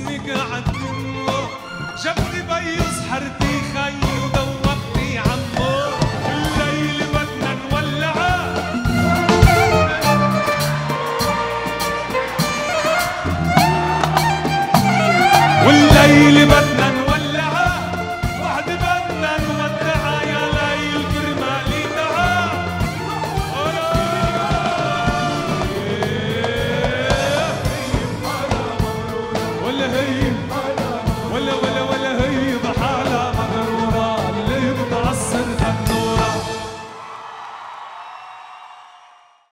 اسمك قاعد منه. بيص حرتي خي ودوبتي عمو الليل بدنا نولعه والليل بدنا